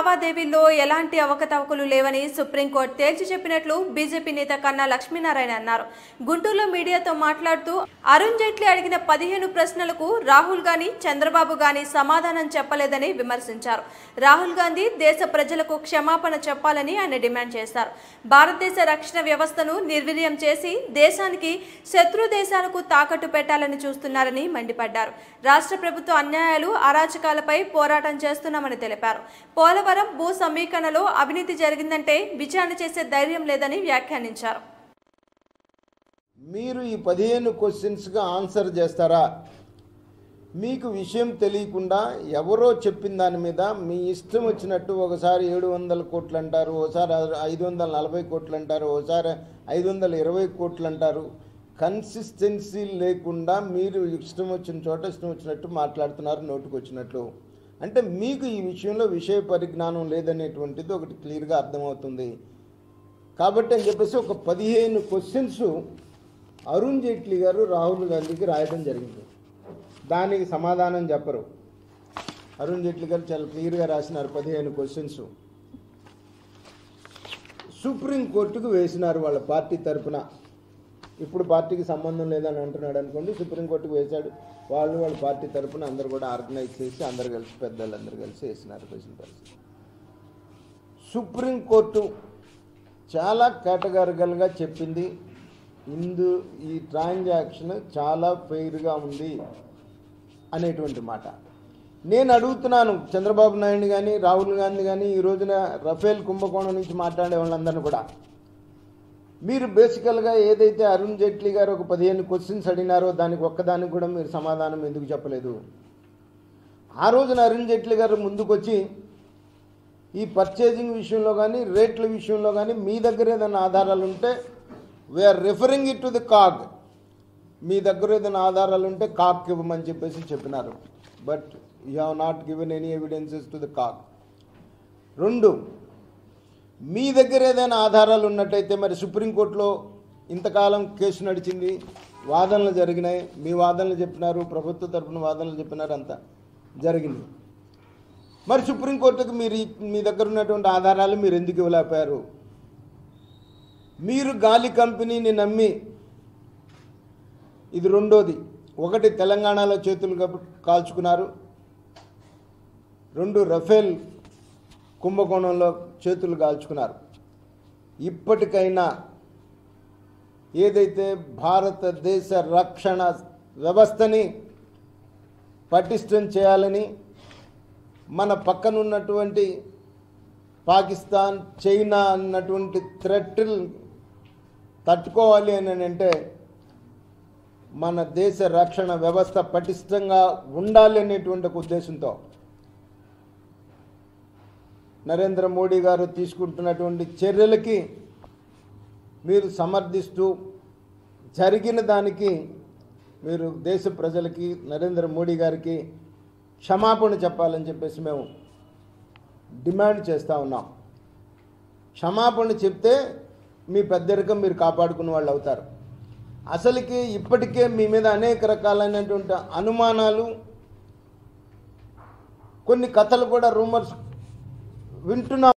లావాదేవీల్లో ఎలాంటి అవకతవకలు లేవని సుప్రీంకోర్టు తేల్చి చెప్పినట్లు బీజేపీ నేత కన్నా లక్ష్మీనారాయణ అన్నారు. గుంటూరులో మీడియాతో మాట్లాడుతూ అరుణ్ జైట్లీ అడిగిన పదిహేను ప్రశ్నలకు రాహుల్ గాంధీ చంద్రబాబు గాని సమాధానం చెప్పలేదని విమర్శించారు. రాహుల్ గాంధీ దేశ ప్రజలకు క్షమాపణ చెప్పాలని ఆయన డిమాండ్ చేశారు. భారతదేశ రక్షణ వ్యవస్థను నిర్వీర్యం చేసి దేశానికి శత్రు దేశాలకు తాకట్టు పెట్టాలని చూస్తున్నారని మండిపడ్డారు. రాష్ట్ర ప్రభుత్వ అన్యాయాలు అరాచకాలపై పోరాటం చేస్తున్నామని తెలిపారు. పోలవరం భూ సమీకరణలో అవినీతి జరిగిందంటే విచారణ చేసే ధైర్యం లేదని వ్యాఖ్యానించారు. మీరు ఈ పదిహేను క్వశ్చన్స్గా ఆన్సర్ చేస్తారా? మీకు విషయం తెలియకుండా ఎవరో చెప్పిన దాని మీద మీ ఇష్టం వచ్చినట్టు ఒకసారి ఏడు వందల కోట్లు అంటారు ఒకసారి ఐదు వందల నలభై కోట్లు అంటారు ఒకసారి ఐదు వందల ఇరవై కోట్లు అంటారు. కన్సిస్టెన్సీ లేకుండా మీరు ఇష్టం వచ్చిన చోట ఇష్టం వచ్చినట్టు మాట్లాడుతున్నారు నోటుకు వచ్చినట్లు అంటే మీకు ఈ విషయంలో విషయ పరిజ్ఞానం లేదనేటువంటిది ఒకటి క్లియర్గా అర్థమవుతుంది. కాబట్టి అని చెప్పేసి ఒక పదిహేను క్వశ్చన్స్ అరుణ్ జైట్లీ గారు రాహుల్ గాంధీకి రాయడం జరిగింది. దానికి సమాధానం చెప్పరు. అరుణ్ జైట్లీ గారు చాలా క్లియర్గా రాసినారు పదిహేను క్వశ్చన్స్. సుప్రీంకోర్టుకు వేసినారు వాళ్ళ పార్టీ తరపున. ఇప్పుడు పార్టీకి సంబంధం లేదని అంటున్నాడు అనుకోండి సుప్రీంకోర్టుకు వేశాడు. వాళ్ళు వాళ్ళ పార్టీ తరఫున అందరు కూడా ఆర్గనైజ్ చేసి అందరు కలిసి పెద్దలు అందరు కలిసి వేసినారు క్వశ్చన్ పరిస్థితి. సుప్రీంకోర్టు చాలా కేటగారికల్గా చెప్పింది ఇందు ఈ ట్రాన్సాక్షన్ చాలా ఫెయిర్గా ఉంది అనేటువంటి మాట. నేను అడుగుతున్నాను చంద్రబాబు నాయుడు కానీ రాహుల్ గాంధీ కానీ ఈ రోజున రఫేల్ కుంభకోణం నుంచి మాట్లాడే వాళ్ళందరినీ కూడా. మీరు బేసికల్గా ఏదైతే అరుణ్ జైట్లీ గారు ఒక పదిహేను క్వశ్చన్స్ అడిగినారో దానికి ఒక్కదానికి కూడా మీరు సమాధానం ఎందుకు చెప్పలేదు. ఆ రోజున అరుణ్ జైట్లీ గారు ముందుకొచ్చి ఈ పర్చేజింగ్ విషయంలో కానీ రేట్ల విషయంలో కానీ మీ దగ్గర ఏదైనా ఆధారాలు ఉంటే we are referring it to the CAG మీ దగ్గర ఏదైనా ఆధారాలు ఉంటే కాక్ ఇవ్వమని చెప్పేసి చెప్పినారు. But you have not given any evidences to the CAG రెండు మీ దగ్గర ఏదైనా ఆధారాలు ఉన్నట్టయితే మరి సుప్రీంకోర్టులో ఇంతకాలం కేసు నడిచింది వాదనలు జరిగినాయి మీ వాదనలు చెప్పినారు ప్రభుత్వ తరపున వాదనలు చెప్పినారు అంతా జరిగింది. మరి సుప్రీంకోర్టుకు మీరు మీ దగ్గర ఉన్నటువంటి ఆధారాలు మీరు ఎందుకు ఇవ్వలేకపోయారు? మీరు గాలి కంపెనీని నమ్మి ఇది రెండోది. ఒకటి తెలంగాణలో చేతులు కాల్చుకున్నారు. రెండు రఫేల్ కుంభకోణంలో చేతులు కాల్చుకున్నారు. ఇప్పటికైనా ఏదైతే భారతదేశ రక్షణ వ్యవస్థని పటిష్టం చేయాలని మన పక్కనున్నటువంటి పాకిస్తాన్ చైనా అన్నటువంటి థ్రెట్లు తట్టుకోవాలి అని అంటే మన దేశ రక్షణ వ్యవస్థ పటిష్టంగా ఉండాలి అనేటువంటి ఒక ఉద్దేశంతో నరేంద్ర మోడీ గారు తీసుకుంటున్నటువంటి చర్యలకి మీరు సమర్థిస్తూ జరిగిన దానికి మీరు దేశ ప్రజలకి నరేంద్ర మోడీ గారికి క్షమాపణ చెప్పాలని చెప్పేసి మేము డిమాండ్ చేస్తూ ఉన్నాం. క్షమాపణ చెప్తే మీ పెద్దరికం మీరు కాపాడుకున్న వాళ్ళు అవుతారు. అసలుకి ఇప్పటికే మీ మీద అనేక రకాలైనటువంటి అనుమానాలు కొన్ని కథలు కూడా రూమర్స్ వింటున్నాం.